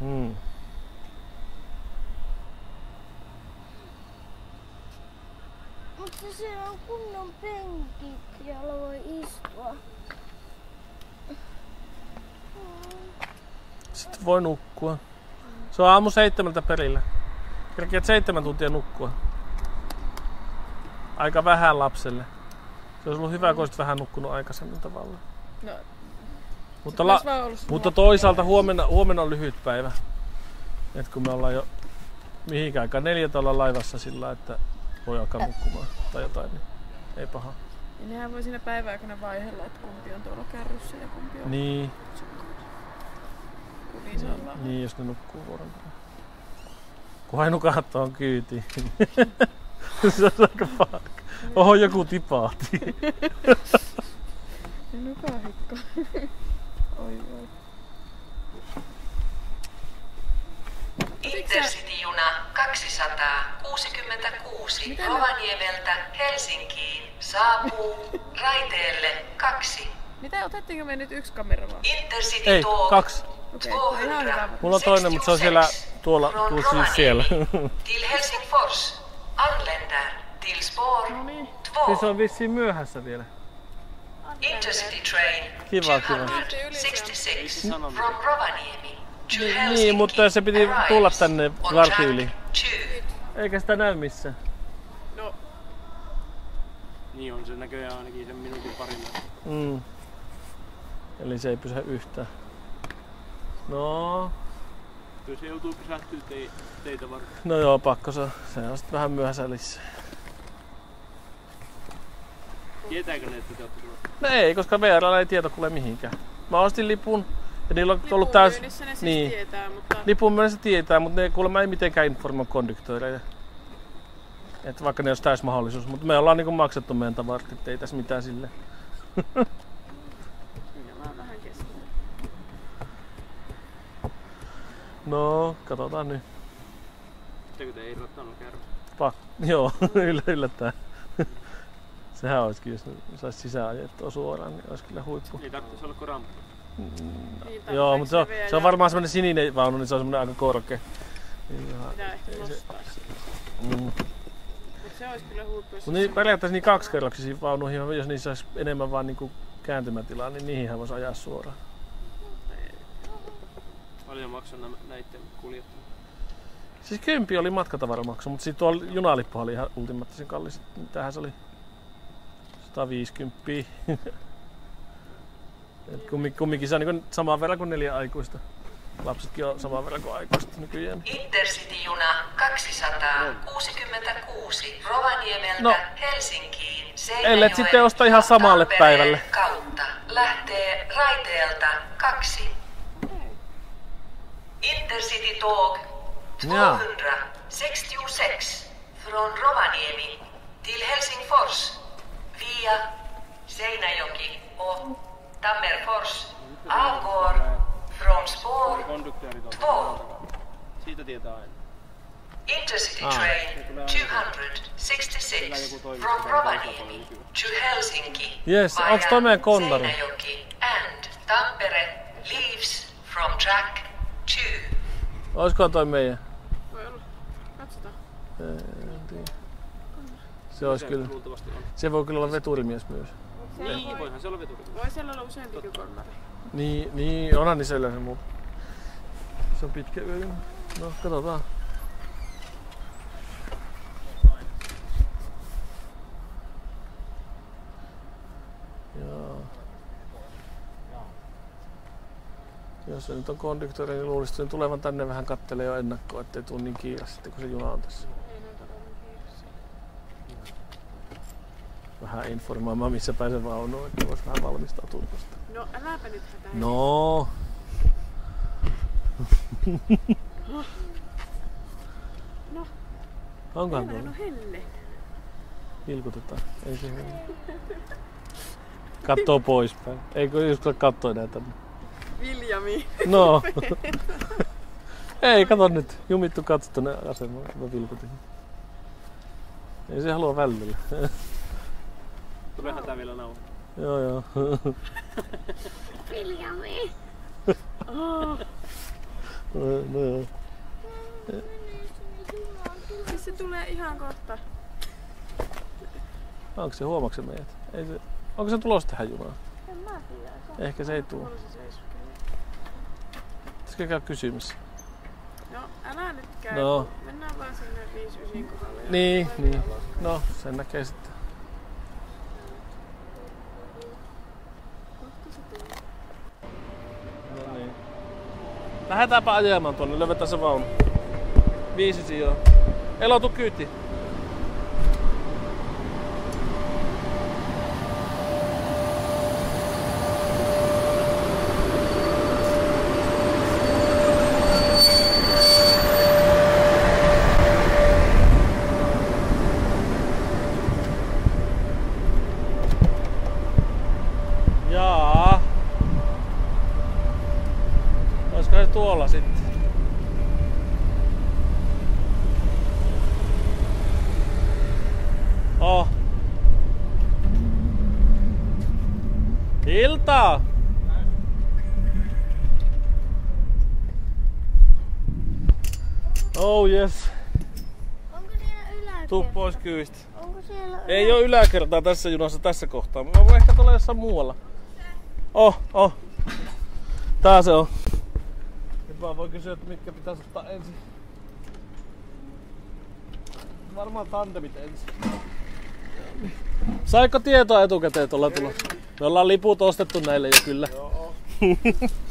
Hmm. Mutta siellä on kunnon penkit, jolla voi istua. Sitten voi nukkua. Se on aamu seitsemältä perillä. Kerkeät seitsemän tuntia nukkua. Aika vähän lapselle. Se olisi ollut hyvä, kun olisit vähän nukkunut aikaisemmin tavallaan. No, Mutta, la- mutta toisaalta huomenna, huomenna on lyhyt päivä. Et kun me ollaan jo mihinkään aikaan neljältä olla laivassa sillä, että voi alkaa nukkumaan tai jotain, niin ei paha. Ja nehän voi siinä päiväaikana vaihella, että kumpi on tuolla kärryssä ja kumpi on Niin, kulisalla. niin jos ne nukkuu vuoron perään. Kun Ainu kahtoo on kyyti. se on aika paha. Oho, joku tipahti. Ja nukahikko. oi voi. Intercity-juna 266 Mitä Rovaniemeltä Helsinkiin saapuu raiteelle kaksi. Mitä, otettiinko me nyt yksi kamera vaan? Intercity Ei, kaksi. Okay, hyvä. Mulla on toinen, mutta se on siellä tuolla, tuolla siis siellä. Till Helsingfors. Anländer till spår No niin. siis 2. on vissiin myöhässä vielä. Intercity Train Kiva, kiva. 266 from Rovaniemi to Helsinki. Niin, mutta se piti tulla tänne track yli. Eikä sitä näy missään. No, Niin on se näköjään ainakin sen minuutin parin. Mm. Eli se ei pysy yhtään. No, Kyllä se joutuu pysähtyä te- teitä varten. no joo, pakko se. Se on sitten vähän myöhässä lisää. Tietääkö ne, että te olette tulossa? No ei, koska VR ei tieto kuule mihinkään. Mä ostin lipun ja niillä on lipun ollut täys... myynnissä ne siis niin. tietää, mutta Lipun myynnissä tietää, mutta ne kuulemma ei mitenkään informoi konduktoireja. Et vaikka ne olisi täys mahdollisuus, mutta me ollaan niinku maksettu meidän tavarat, ettei tässä mitään sille. minä vaan vähän kestää. No, katsotaan nyt. Ettekö te irrottanut kerran? Pak, joo, yllä, yllättäen. Sehän olisikin, jos ne sais sisään ajettua suoraan, niin olisi kyllä huippu. Ei tarvitsisi olla kuin ramppu. Niin, Joo, mutta se on, se on varmaan semmonen sininen vaunu, niin se on semmonen aika korkea. Niin, ihan- Pitää ehkä nostaa. Mm. Mutta se olisi kyllä huippu, jos Mutta niin, periaatteessa niin kaksikerroksisiin vaunuihin, jos niissä olisi enemmän vaan niinku kääntymätilaa, niin niihin voisi ajaa suoraan. Paljon maksaa nämä näitten kuljettajat. Siis kympi oli matkatavaramaksu, mutta sitten tuolla junalippu oli ihan ultimaattisen kallis. Tähän se oli 150. Et kummi, kumminkin se on niin saman verran kuin neljä aikuista. Lapsetkin on saman verran kuin aikuiset nykyään. Intercity-juna 266 Rovaniemeltä No. Helsinkiin Ellet sitten osta ihan samalle Tampereen päivälle. kautta lähtee raiteelta kaksi. Intercity Talk Ja. 266 från Rovaniemi till Helsingfors via Seinäjoki och Tammerfors avgår från spår två. Siitä tietää aina. Intercity Ah. train 266 from Rovaniemi to Helsinki Yes, via? Seinäjoki and Tampere leaves from track 2. Olisiko toi meidän? Voi olla. Katsotaan. En tiedä. Se olisi kyllä. Se voi kyllä olla veturimies myös. Niin, voihan se olla veturi. Voi siellä olla useampikin konnari. Niin, niin onhan niissä yleensä muu. Se on pitkä yö. No, katsotaan. Joo. Jos se nyt on konduktori, niin sen tulevan tänne vähän kattelee jo ennakkoon, ettei tule niin kiire sitten, kun se juna on tässä. Ei noita ole niin kiireessä. Vähän informoimaan, missä päin se vaunu on, että voisi vähän valmistautua tästä. No äläpä nyt hätä. No. No. Onkohan Tänään tuolla? on helle. Vilkutetaan. Ei se hyvä. Kattoo poispäin. Eikö just kattoo enää tänne? Viljami. No. Ei, kato nyt. Jumittu katso tonne asemaan. Mä vilkutin. Ei se halua välillä. Tuleehan tää vielä nauha. joo, joo. Viljami. Oh, No, no joo. Siis se tulee ihan kohta. Onko se huomaksi meidät? Ei se, onko se tulossa tähän junaan? En mä tiedä. Ehkä se ei seisoo. Pitäisikö käydä kysymässä? No älä nyt käy. No. Mennään vaan sinne 59 kohdalle. Niin, niin. No, sen näkee sitten. Kohta se tulee. No niin. Lähdetäänpä ajamaan tuonne, löydetään se vaunu. Viisi joo. Elo, tuu kyyti. Tuolla sitten? Oh. Ilta! Oh yes. Onko siellä yläkerta? Tuu pois kyvistä. Onko siellä Ei ole yläkertaa tässä junassa tässä kohtaa. Mä voin ehkä tulla jossain muualla. Oh, oh. Tää se on. Vaan voi kysyä, että mitkä pitäisi ottaa ensin. Varmaan tandemit ensin. Saiko tietoa etukäteen tuolla tulossa? Me ollaan liput ostettu näille jo kyllä. Joo.